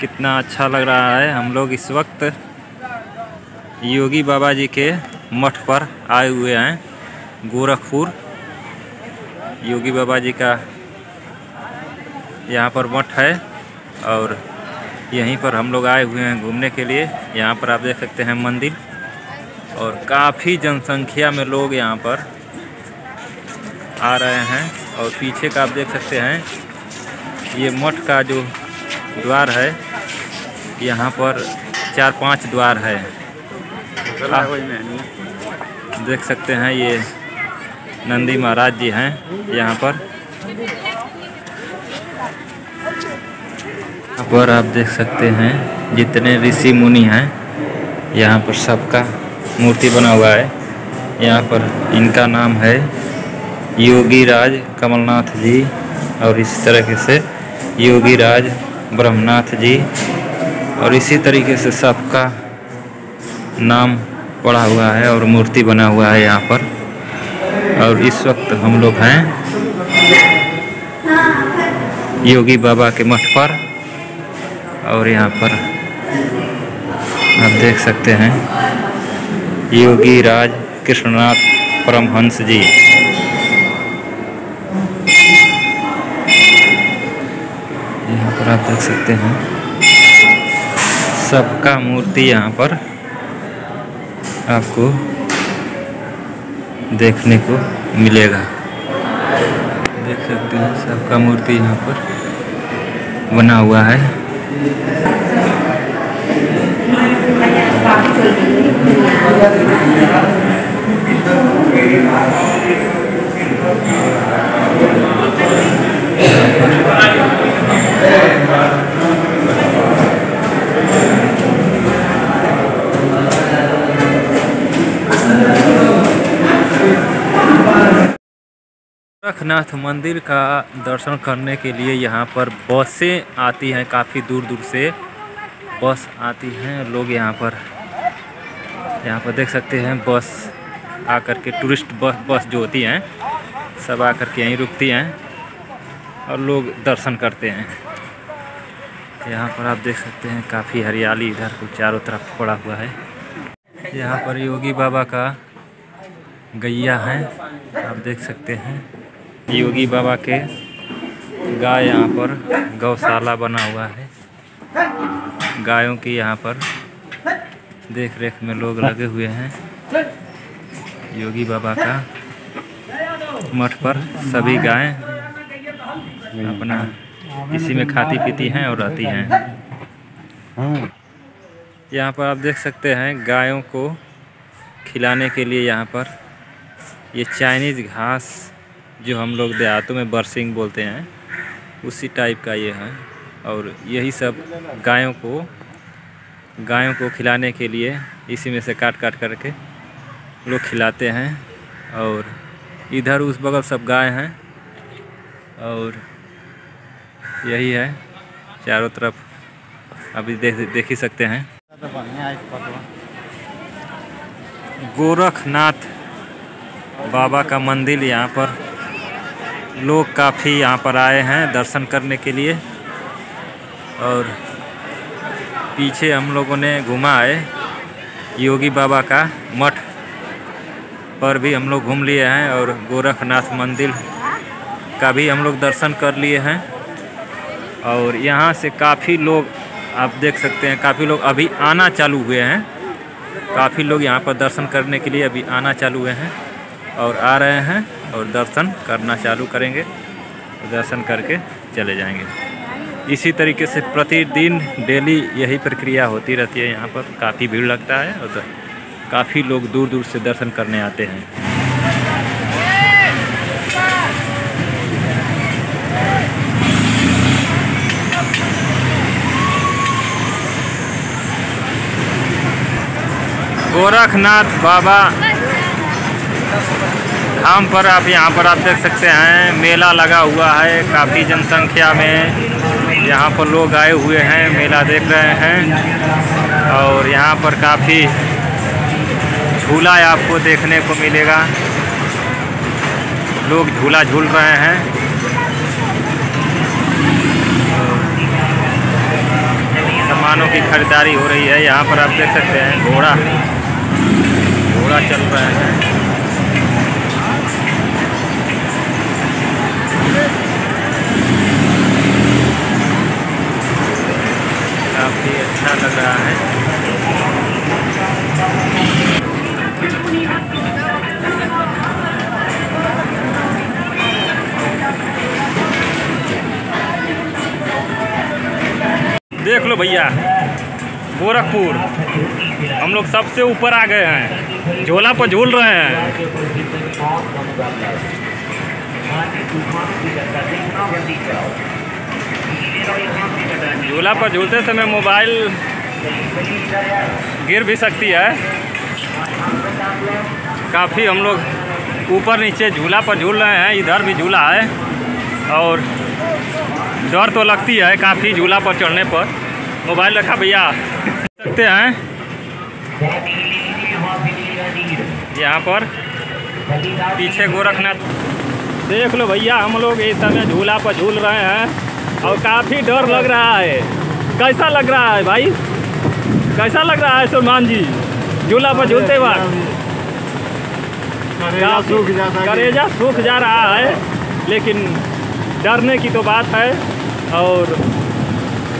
कितना अच्छा लग रहा है हम लोग इस वक्त। योगी बाबा जी के मठ पर आए हुए हैं, गोरखपुर। योगी बाबा जी का यहाँ पर मठ है और यहीं पर हम लोग आए हुए हैं घूमने के लिए। यहाँ पर आप देख सकते हैं मंदिर और काफ़ी जनसंख्या में लोग यहाँ पर आ रहे हैं और पीछे का आप देख सकते हैं, ये मठ का जो द्वार है। यहाँ पर चार पाँच द्वार है। देख सकते हैं ये नंदी महाराज जी हैं यहाँ पर। यहाँ पर आप देख सकते हैं जितने ऋषि मुनि हैं यहाँ पर सबका मूर्ति बना हुआ है। यहाँ पर इनका नाम है योगी राज कमलनाथ जी और इस तरीके से योगी राज ब्रह्मनाथ जी और इसी तरीके से सबका नाम पड़ा हुआ है और मूर्ति बना हुआ है यहाँ पर। और इस वक्त हम लोग हैं योगी बाबा के मठ पर और यहाँ पर आप देख सकते हैं योगी राज कृष्णनाथ परमहंस जी। पर आप देख सकते हैं। सबका मूर्ति यहाँ पर आपको देखने को मिलेगा। देख सकते हैं, सबका मूर्ति यहाँ पर बना हुआ है। गोरखनाथ मंदिर का दर्शन करने के लिए यहाँ पर बसें आती हैं काफ़ी दूर दूर से। बस आती हैं, लोग यहाँ पर। यहाँ पर देख सकते हैं, बस आकर के टूरिस्ट बस बस जो होती हैं, सब आकर के यहीं रुकती हैं और लोग दर्शन करते हैं। यहाँ पर आप देख सकते हैं, काफ़ी हरियाली इधर को चारों तरफ़ पड़ा हुआ है। यहाँ पर योगी बाबा का गैया है, आप देख सकते हैं। योगी बाबा के गाय यहाँ पर गौशाला बना हुआ है। गायों की यहाँ पर देख रेख में लोग लगे हुए हैं। योगी बाबा का मठ पर सभी गायें अपना इसी में खाती पीती हैं और रहती हैं। यहाँ पर आप देख सकते हैं गायों को खिलाने के लिए यहाँ पर ये चाइनीज़ घास जो हम लोग देहातों में बरसिंग बोलते हैं, उसी टाइप का ये है। और यही सब गायों को गायों को खिलाने के लिए इसी में से काट काट करके लोग खिलाते हैं। और इधर उस बगल सब गाय हैं। और यही है, चारों तरफ़ अभी देख देख ही सकते हैं। गोरखनाथ बाबा का मंदिर यहाँ पर। लोग काफ़ी यहाँ पर आए हैं दर्शन करने के लिए और पीछे हम लोगों ने घुमा है योगी बाबा का मठ पर भी हम लोग घूम लिए हैं और गोरखनाथ मंदिर का भी हम लोग दर्शन कर लिए हैं और यहाँ से काफ़ी लोग आप देख सकते हैं, काफ़ी लोग अभी आना चालू हुए हैं। काफ़ी लोग यहाँ पर दर्शन करने के लिए अभी आना चालू हुए हैं और आ रहे हैं। और दर्शन करना चालू करेंगे। दर्शन करके चले जाएँगे। इसी तरीके से प्रतिदिन डेली यही प्रक्रिया होती रहती है। यहाँ पर काफ़ी भीड़ लगता है और तो काफ़ी लोग दूर दूर से दर्शन करने आते हैं। गोरखनाथ बाबा। धाम पर आप यहाँ पर आप देख सकते हैं, मेला लगा हुआ है काफ़ी जनसंख्या में। यहाँ पर लोग आए हुए हैं, मेला देख रहे हैं और यहाँ पर काफ़ी झूला आपको देखने को मिलेगा। लोग झूला झूल रहे हैं। सामानों की खरीदारी हो रही है, यहाँ पर आप देख सकते हैं, घोड़ा घोड़ा चल रहे है। देख लो भैया, गोरखपुर। हम लोग सबसे ऊपर आ गए हैं। झोला पर झूल रहे हैं। झूला पर झूलते समय मोबाइल गिर भी सकती है। काफ़ी हम लोग ऊपर नीचे झूला पर झूल रहे हैं, इधर भी झूला है। और डर तो लगती है काफ़ी झूला पर चढ़ने पर। मोबाइल रखा भैया। सकते हैं। यहाँ पर पीछे गोरखनाथ। देख लो भैया हम लोग इस समय झूला पर झूल रहे हैं और काफ़ी डर लग रहा है। कैसा लग रहा है भाई? कैसा लग रहा है सलमान जी झूला पर झूलते वक्त? करेजा सूख जा रहा है लेकिन डरने की तो बात है। और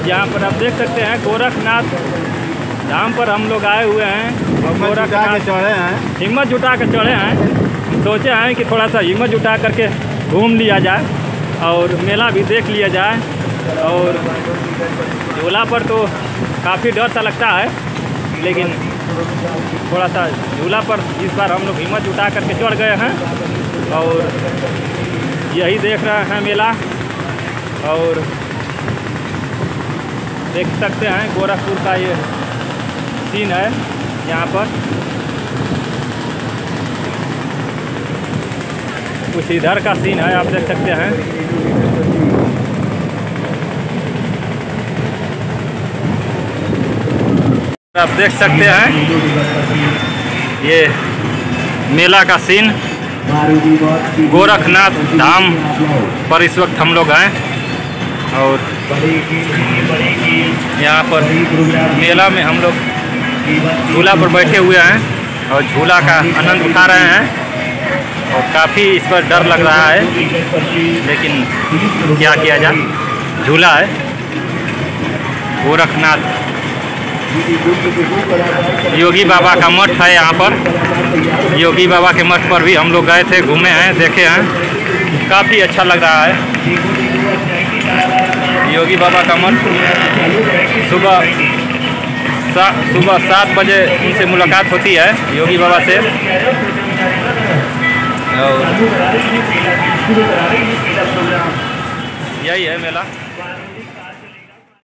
यहाँ पर आप देख सकते हैं गोरखनाथ धाम पर हम लोग आए हुए हैं। और गोरखनाथ चढ़े हैं। हिम्मत जुटा कर चढ़े हैं। सोचे हैं कि थोड़ा सा हिम्मत जुटा करके घूम लिया जाए और मेला भी देख लिया जाए। और झूला पर तो काफ़ी डर सा लगता है लेकिन थोड़ा सा झूला पर इस बार हम लोग हिम्मत जुटा करके चढ़ गए हैं। और यही देख रहे हैं मेला। और देख सकते हैं गोरखपुर का ये सीन है यहाँ पर। कुछ इधर का सीन है, आप देख सकते हैं। आप देख सकते हैं ये मेला का सीन। गोरखनाथ धाम पर इस वक्त हम लोग हैं और यहाँ पर मेला में हम लोग झूला पर बैठे हुए हैं और झूला का आनंद उठा रहे हैं और काफ़ी इस पर डर लग रहा है, लेकिन क्या किया जाए? झूला है। गोरखनाथ योगी बाबा का मठ है यहाँ पर। योगी बाबा के मठ पर भी हम लोग गए थे घूमे हैं देखे हैं। काफ़ी अच्छा लग रहा है। योगी बाबा का मठ सुबह सा, सुबह सात बजे उनसे मुलाकात होती है योगी बाबा से। और यही है मेला।